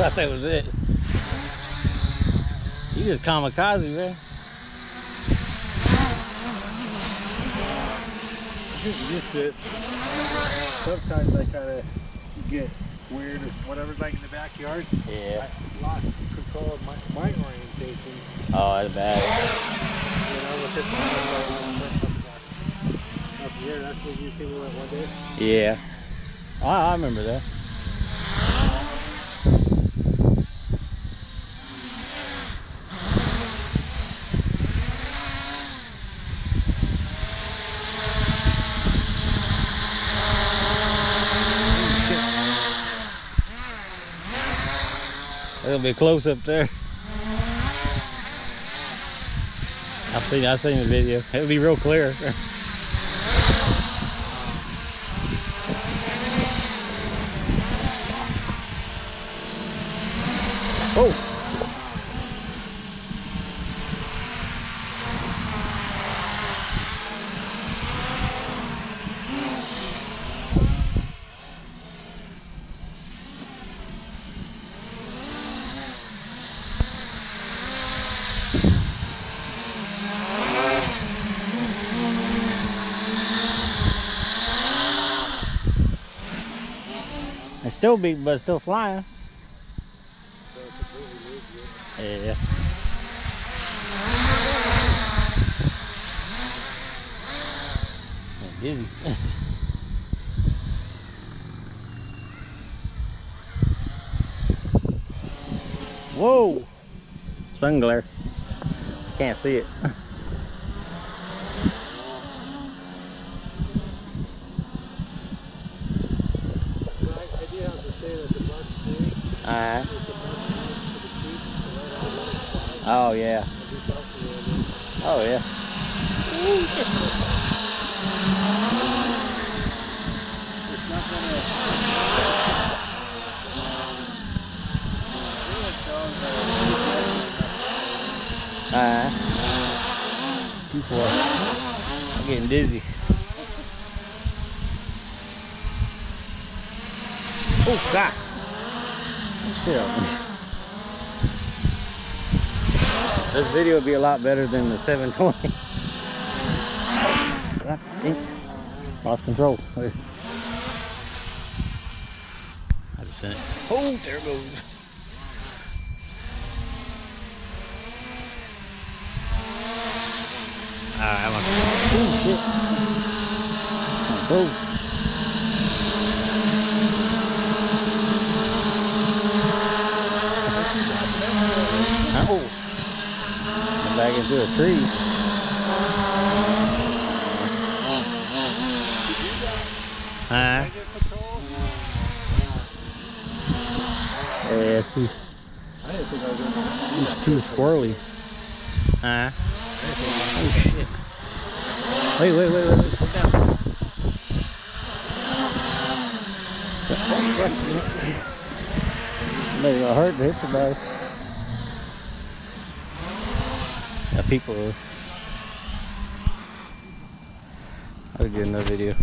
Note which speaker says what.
Speaker 1: thought that was it. You just kamikaze, man.
Speaker 2: Just it. Sometimes I kind of get weird or whatever's like in the backyard.
Speaker 1: Yeah.
Speaker 2: I lost control of my, my orientation.
Speaker 1: Oh, that's bad.
Speaker 2: You know, with this one, up here, that's what you went one day.
Speaker 1: Yeah. Oh, I remember that. It'll be close up there. I've seen I've seen the video. It'll be real clear. oh. Still big, but still flying. Yeah. I'm dizzy. Whoa! Sun glare. Can't see it.
Speaker 2: I, I did have to say that the bus thing,
Speaker 1: Uh,
Speaker 2: with the bus thing to the street, the right on the side,
Speaker 1: oh yeah. Oh yeah. Uh. I'm getting dizzy. Oh God! Shit. This video would be a lot better than the 720. God. Lost control. I just sent it. Oh, there it goes. Alright, I'm on. Oh, shit. Oh. Oh. Into a tree. Huh? Yeah, it's too,
Speaker 2: I didn't think I was gonna.
Speaker 1: it's too squirrely. Huh? Oh shit. Wait, wait, wait, wait, wait. Slow down. Maybe gonna hurt to hit somebody. People. I'll get another video.